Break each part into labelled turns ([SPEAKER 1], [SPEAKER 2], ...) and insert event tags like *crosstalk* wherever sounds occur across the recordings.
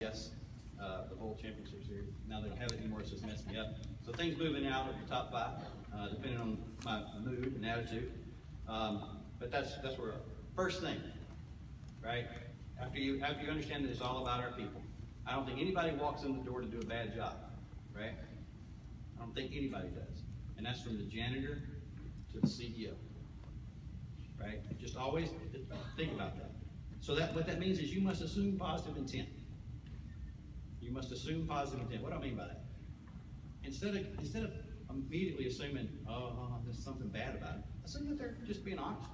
[SPEAKER 1] yes, uh, the whole championship series. Now they don't have it anymore, so it's messed me up. So things moving out of the top five, uh, depending on my mood and attitude. Um, but that's, that's where, first thing, right? After you, after you understand that it's all about our people. I don't think anybody walks in the door to do a bad job, right? I don't think anybody does. And that's from the janitor to the CEO, right? Just always think about that. So that, what that means is you must assume positive intent. You must assume positive intent. What do I mean by that? Instead of, instead of immediately assuming, oh, oh, oh, there's something bad about it, assume that they're just being honest.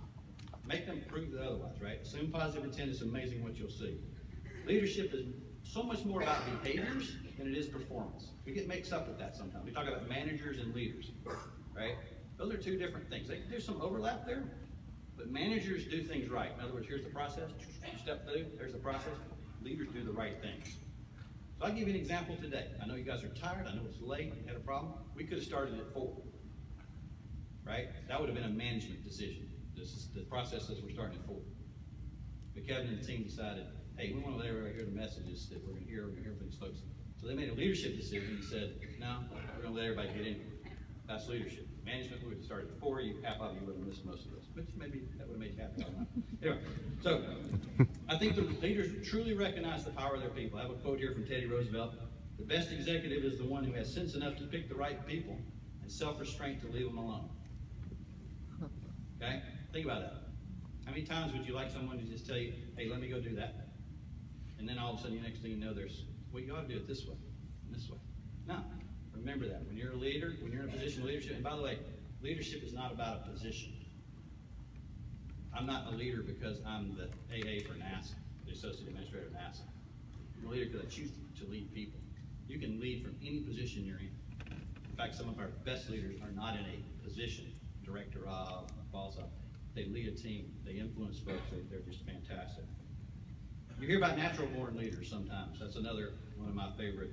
[SPEAKER 1] Make them prove that otherwise, right? Assume positive intent is amazing what you'll see. Leadership is so much more about behaviors than it is performance. We get mixed up with that sometimes. We talk about managers and leaders, right? Those are two different things. They, there's some overlap there, but managers do things right. In other words, here's the process. Step through, there's the process. Leaders do the right things. So I'll give you an example today. I know you guys are tired. I know it's late. You had a problem. We could have started at four, right? That would have been a management decision. This is the process says we're starting at four. But Kevin and the team decided, hey, we want to let everybody hear the messages that we're going to hear. We're going to hear from these folks. So they made a leadership decision and said, no, we're going to let everybody get in. That's leadership. Management would have started at four. You half of you would have missed most of this. which maybe that would have made you happy. Anyway, so I think the leaders truly recognize the power of their people. I have a quote here from Teddy Roosevelt. The best executive is the one who has sense enough to pick the right people and self-restraint to leave them alone. Okay? Think about that. How many times would you like someone to just tell you, hey, let me go do that? And then all of a sudden, the next thing you know, there's, well, you ought to do it this way, and this way. No. Remember that. When you're a leader, when you're in a position of leadership, and by the way, leadership is not about a position. I'm not a leader because I'm the AA for NASA, the Associate Administrator of NASA. I'm a leader because I choose to lead people. You can lead from any position you're in. In fact, some of our best leaders are not in a position, director of, boss of. They lead a team. They influence folks. They're just fantastic. You hear about natural born leaders sometimes. That's another one of my favorite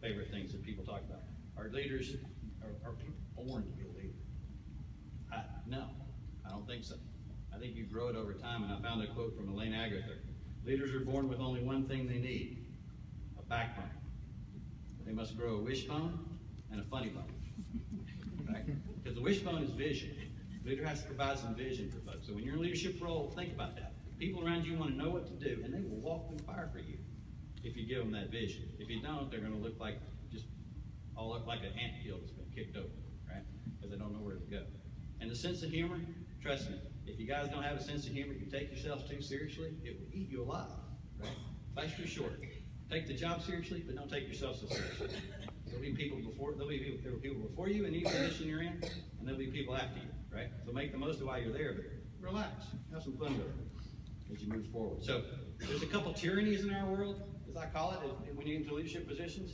[SPEAKER 1] favorite things that people talk about. Are leaders, are, are people born to be a leader? I, no, I don't think so. I think you grow it over time, and I found a quote from Elaine Agather. Leaders are born with only one thing they need, a backbone. They must grow a wishbone and a funny bone. Right? Because the wishbone is vision. The leader has to provide some vision for folks. So when you're in a leadership role, think about that. People around you want to know what to do, and they will walk through fire for you if you give them that vision. If you don't, they're going to look like just all look like an ant hill that's been kicked over, right? Because they don't know where to go. And the sense of humor, trust me, if you guys don't have a sense of humor, you take yourselves too seriously, it will eat you alive, right? Life's too short. Take the job seriously, but don't take yourself so seriously. There'll be people before there'll be people, there'll be people before you in any position you're in, and there'll be people after you, right? So make the most of while you're there, but relax, have some fun with it as you move forward. So there's a couple tyrannies in our world, as I call it, when you get into leadership positions,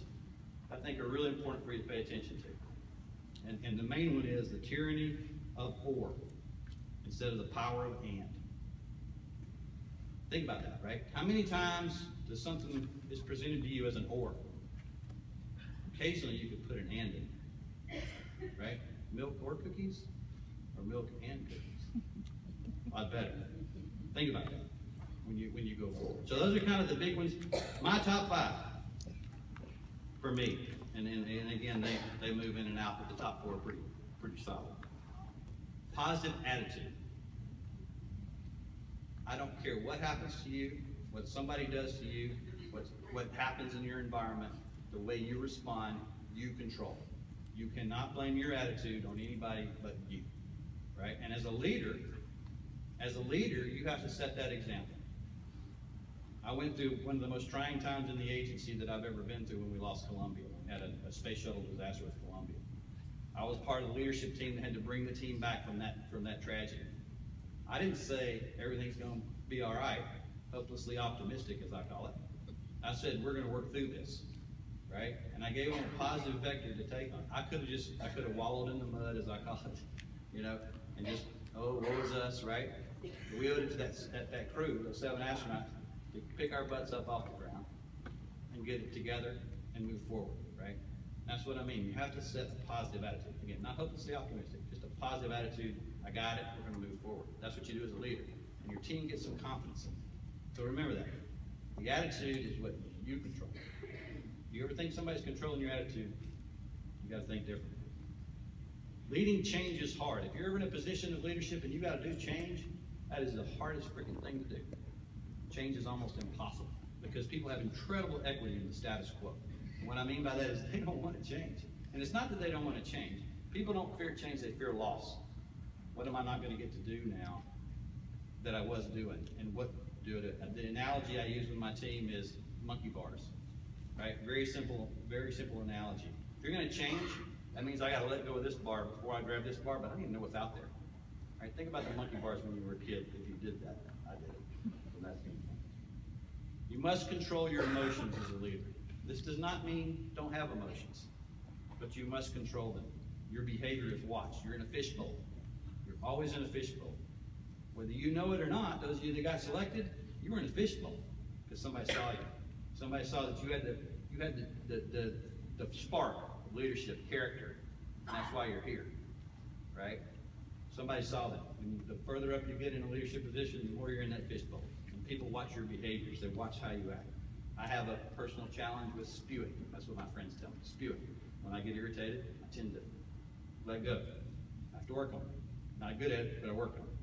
[SPEAKER 1] I think are really important for you to pay attention to. And, and the main one is the tyranny of or instead of the power of and. Think about that, right? How many times does something is presented to you as an or? Occasionally you could put an and in, right? Milk or cookies, or milk and cookies. A lot better. Think about that when you when you go forward. So those are kind of the big ones. My top five for me. And, and, and again, they, they move in and out, but the top four are pretty pretty solid. Positive attitude. I don't care what happens to you, what somebody does to you, what, what happens in your environment, the way you respond, you control. You cannot blame your attitude on anybody but you. Right? And as a leader, as a leader, you have to set that example. I went through one of the most trying times in the agency that I've ever been through when we lost Columbia. Had a, a space shuttle disaster with Columbia. I was part of the leadership team that had to bring the team back from that from that tragedy. I didn't say everything's going to be all right, hopelessly optimistic as I call it. I said we're going to work through this, right? And I gave them a positive vector to take on. I could have just I could have wallowed in the mud as I call it, you know, and just oh woe is us, right? We owed it to that, that, that crew, those seven astronauts, to pick our butts up off the ground and get it together and move forward? That's what I mean. You have to set a positive attitude. Again, not hopelessly optimistic, just a positive attitude. I got it. We're going to move forward. That's what you do as a leader. And your team gets some confidence. So remember that. The attitude is what you control. Do you ever think somebody's controlling your attitude? You got to think different. Leading change is hard. If you're ever in a position of leadership and you got to do change, that is the hardest freaking thing to do. Change is almost impossible because people have incredible equity in the status quo. What I mean by that is they don't want to change. And it's not that they don't want to change. People don't fear change, they fear loss. What am I not going to get to do now that I was doing? And what do it? Uh, the analogy I use with my team is monkey bars. Right? Very simple, very simple analogy. If you're going to change, that means I got to let go of this bar before I grab this bar, but I don't even know what's out there. All right? Think about the monkey bars when you were a kid. If you did that, I did it. That. You must control your emotions as a leader. This does not mean don't have emotions, but you must control them. Your behavior is watched. You're in a fishbowl. You're always in a fishbowl. Whether you know it or not, those of you that got selected, you were in a fishbowl because somebody saw you. Somebody saw that you had the you had the, the, the, the spark of leadership, character, and that's why you're here, right? Somebody saw that. And the further up you get in a leadership position, the more you're in that fishbowl. And people watch your behaviors. They watch how you act. I have a personal challenge with spewing. That's what my friends tell me. Spewing. When I get irritated, I tend to let go. I have to work on it. Not good at it, but I work on it.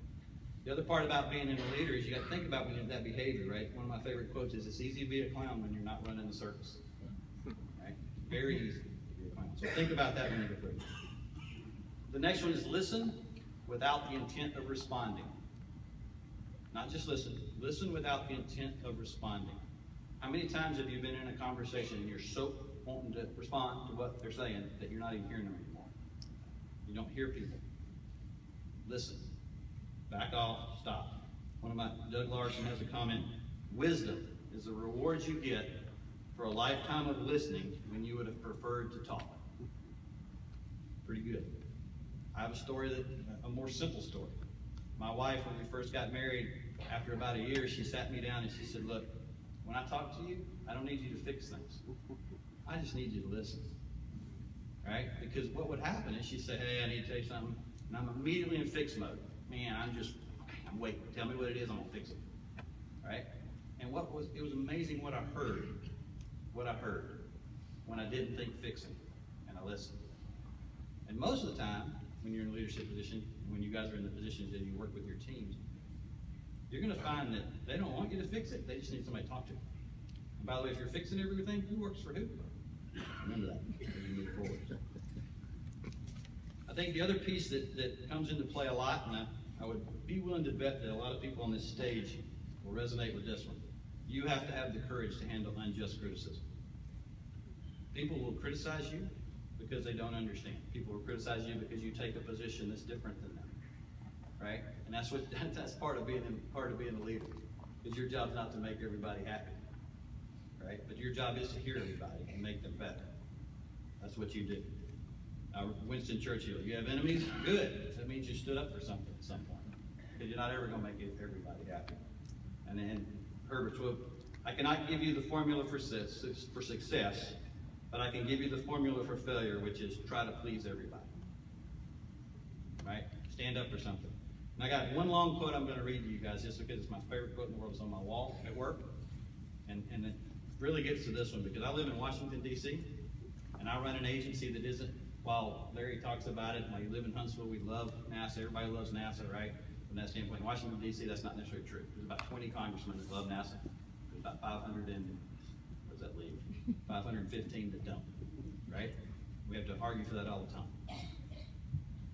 [SPEAKER 1] The other part about being a leader is you got to think about when you have that behavior, right? One of my favorite quotes is, "It's easy to be a clown when you're not running the circus." Right? Very easy to be a clown. So think about that when you go through. The next one is listen without the intent of responding. Not just listen. Listen without the intent of responding. How many times have you been in a conversation and you're so wanting to respond to what they're saying that you're not even hearing them anymore? You don't hear people. Listen. Back off. Stop. One of my, Doug Larson has a comment. Wisdom is the reward you get for a lifetime of listening when you would have preferred to talk. Pretty good. I have a story that, a more simple story. My wife, when we first got married, after about a year, she sat me down and she said, look, when I talk to you, I don't need you to fix things. I just need you to listen. Right? Because what would happen is she'd say, hey, I need to tell you something. And I'm immediately in fix mode. Man, I'm just, I'm waiting. Tell me what it is, I'm going to fix it. Right? And what was, it was amazing what I heard. What I heard when I didn't think fixing. And I listened. And most of the time, when you're in a leadership position, when you guys are in the positions that you work with your teams, you're going to find that they don't want you to fix it. They just need somebody to talk to. And by the way, if you're fixing everything, who works for who? Remember that you move forward. I think the other piece that, that comes into play a lot, and I, I would be willing to bet that a lot of people on this stage will resonate with this one. You have to have the courage to handle unjust criticism. People will criticize you because they don't understand. People will criticize you because you take a position that's different than them, right? And that's what *laughs* that's part of being part of being a leader. Is your job is not to make everybody happy, right? But your job is to hear everybody and make them better. That's what you do. Winston Churchill, you have enemies? Good. That means you stood up for something at some point. Because you're not ever going to make everybody happy. And then Herbert I cannot give you the formula for, for success, but I can give you the formula for failure, which is try to please everybody. Right? Stand up for something. I got one long quote I'm going to read to you guys just because it's my favorite quote in the world. It's on my wall at work. And, and it really gets to this one because I live in Washington, D.C., and I run an agency that isn't while Larry talks about it, while you live in Huntsville, we love NASA. Everybody loves NASA, right? From that standpoint, in Washington, D.C., that's not necessarily true. There's about 20 congressmen that love NASA. There's about 500 and, what does that leave? 515 that don't, right? We have to argue for that all the time.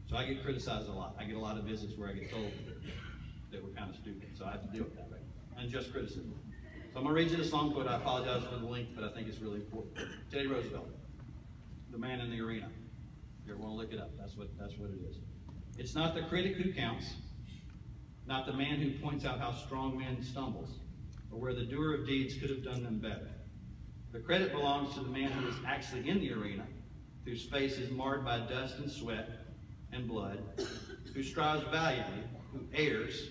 [SPEAKER 1] So I get criticized a lot. I get a lot of visits where I get told that we're kind of stupid. So I have to deal with that, right? Unjust criticism. So I'm going to read you this long quote. I apologize for the length, but I think it's really important. Teddy Roosevelt, the man in the arena. You ever want to look it up? That's what that's what it is. It's not the critic who counts, not the man who points out how strong man stumbles, or where the doer of deeds could have done them better. The credit belongs to the man who is actually in the arena, whose face is marred by dust and sweat and blood, who strives valiantly, who errs,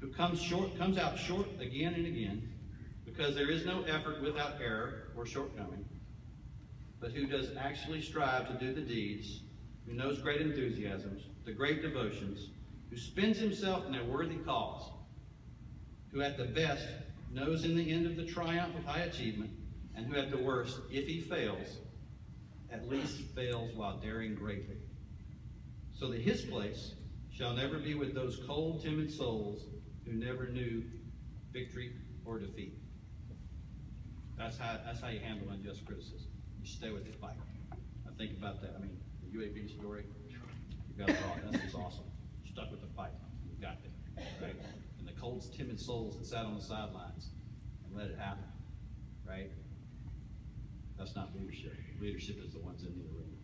[SPEAKER 1] who comes short, comes out short again and again, because there is no effort without error or shortcoming but who does actually strive to do the deeds, who knows great enthusiasms, the great devotions, who spends himself in a worthy cause, who at the best knows in the end of the triumph of high achievement and who at the worst, if he fails, at least fails while daring greatly. So that his place shall never be with those cold, timid souls who never knew victory or defeat. That's how, that's how you handle unjust criticism. You stay with the fight. I think about that. I mean, the UAB story, you got it all. That's just awesome. Stuck with the fight. You got it. Right? And the cold, timid souls that sat on the sidelines and let it happen. Right? That's not leadership. Leadership is the ones in the arena.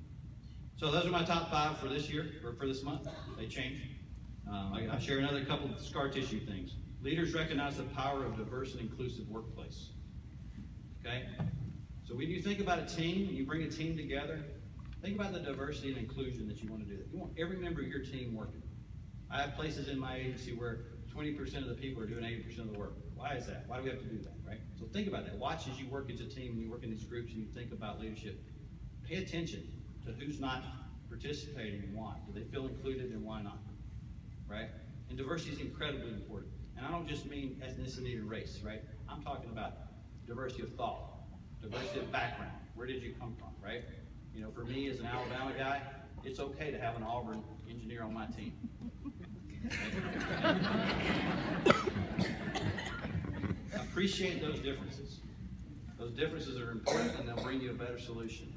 [SPEAKER 1] So those are my top five for this year, or for this month. They change. Um, I, I share another couple of scar tissue things. Leaders recognize the power of diverse and inclusive workplace. Okay? So when you think about a team, and you bring a team together, think about the diversity and inclusion that you want to do. You want every member of your team working. I have places in my agency where 20% of the people are doing 80% of the work. Why is that? Why do we have to do that, right? So think about that. Watch as you work as a team and you work in these groups and you think about leadership. Pay attention to who's not participating and why. Do they feel included and why not? Right? And diversity is incredibly important. And I don't just mean ethnicity and race, right? I'm talking about diversity of thought, diversity of background. Where did you come from, right? You know, for me as an Alabama guy, it's okay to have an Auburn engineer on my team. Appreciate those differences. Those differences are important and they'll bring you a better solution.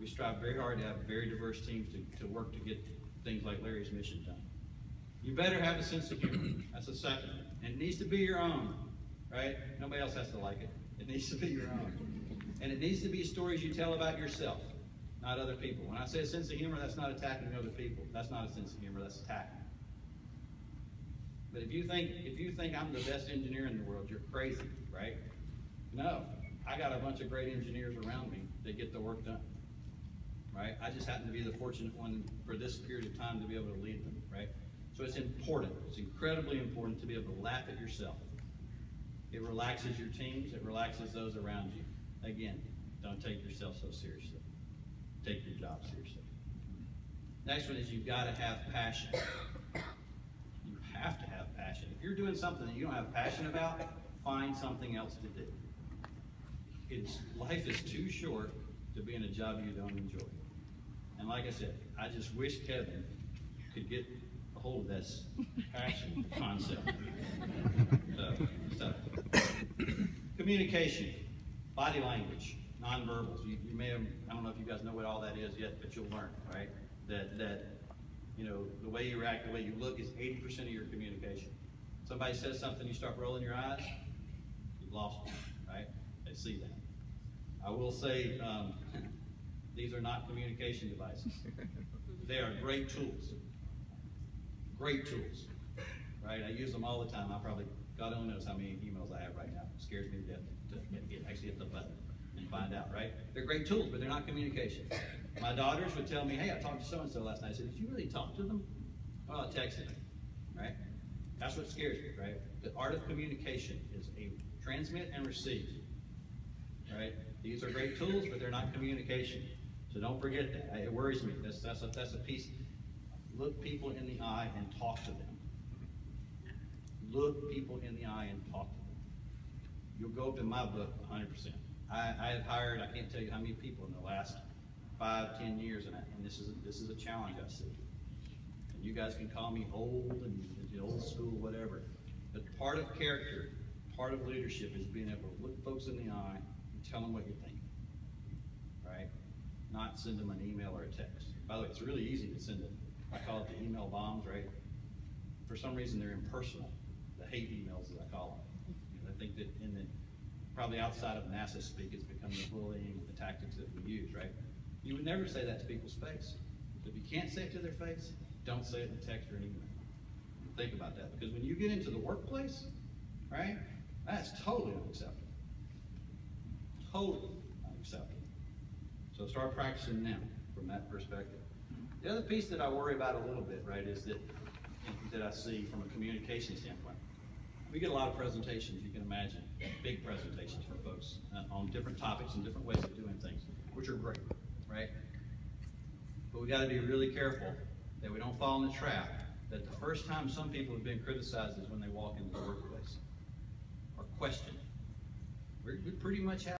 [SPEAKER 1] We strive very hard to have very diverse teams to, to work to get things like Larry's mission done. You better have a sense of humor. That's a second. And it needs to be your own, right? Nobody else has to like it. It needs to be your own. And it needs to be stories you tell about yourself, not other people. When I say a sense of humor, that's not attacking other people. That's not a sense of humor, that's attacking. But if you think if you think I'm the best engineer in the world, you're crazy, right? No. I got a bunch of great engineers around me that get the work done. Right? I just happen to be the fortunate one for this period of time to be able to lead them, right? So it's important, it's incredibly important to be able to laugh at yourself. It relaxes your teams, it relaxes those around you. Again, don't take yourself so seriously. Take your job seriously. Next one is you've got to have passion. You have to have passion. If you're doing something that you don't have passion about, find something else to do. It's, life is too short to be in a job you don't enjoy. And like I said, I just wish Kevin could get a hold of this passion concept. So, *laughs* so. Communication, body language, nonverbals. You, you may have, I don't know if you guys know what all that is yet, but you'll learn, right? That, that, you know, the way you react, the way you look is 80% of your communication. Somebody says something, you start rolling your eyes, you've lost them, right? They see that. I will say, um, these are not communication devices. *laughs* They are great tools. Great tools, right? I use them all the time. I probably, God only knows how many emails I have right now. It scares me to death to get, actually hit the button and find out, right? They're great tools, but they're not communication. My daughters would tell me, hey, I talked to so-and-so last night. I said, did you really talk to them? Well, I texted them, right? That's what scares me, right? The art of communication is a transmit and receive, right? These are great tools, but they're not communication. So don't forget that. It worries me. That's, that's, a, that's a piece. Look people in the eye and talk to them. Look people in the eye and talk to them. You'll go up in my book 100%. I, I have hired, I can't tell you how many people in the last five, ten years, and, I, and this, is a, this is a challenge I see. And you guys can call me old and, and old school, whatever. But part of character, part of leadership is being able to look folks in the eye and tell them what you're thinking. Not send them an email or a text. By the way, it's really easy to send it. I call it the email bombs, right? For some reason, they're impersonal. The hate emails, as I call them. I think that in the probably outside of NASA speak, it's become the bullying, the tactics that we use, right? You would never say that to people's face. If you can't say it to their face, don't say it in a text or an email. Think about that, because when you get into the workplace, right, that's totally unacceptable. Totally. So start practicing now from that perspective. The other piece that I worry about a little bit, right, is that that I see from a communication standpoint. We get a lot of presentations, you can imagine, big presentations from folks uh, on different topics and different ways of doing things, which are great, right? But we got to be really careful that we don't fall in the trap that the first time some people have been criticized is when they walk into the workplace or questioned. We pretty much have.